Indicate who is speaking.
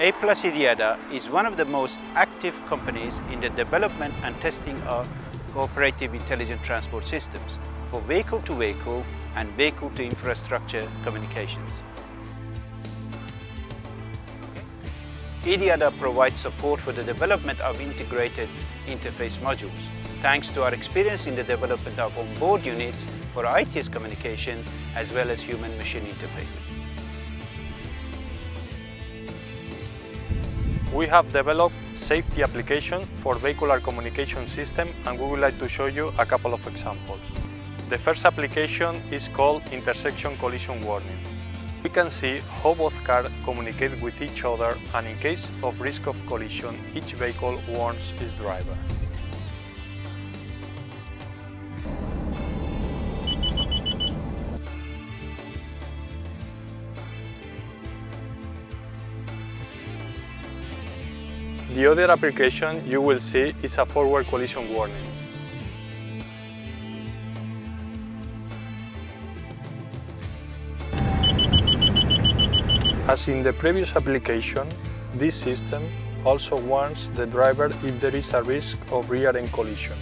Speaker 1: Applus IDIADA is one of the most active companies in the development and testing of cooperative intelligent transport systems for vehicle-to-vehicle -vehicle and vehicle-to-infrastructure communications. IDIADA provides support for the development of integrated interface modules. Thanks to our experience in the development of onboard units for ITS communication as well as human-machine interfaces.
Speaker 2: We have developed safety application for vehicular communication system and we would like to show you a couple of examples. The first application is called intersection collision warning. We can see how both cars communicate with each other and in case of risk of collision, each vehicle warns its driver. The other application you will see is a forward collision warning. As in the previous application, this system also warns the driver if there is a risk of rear-end collision.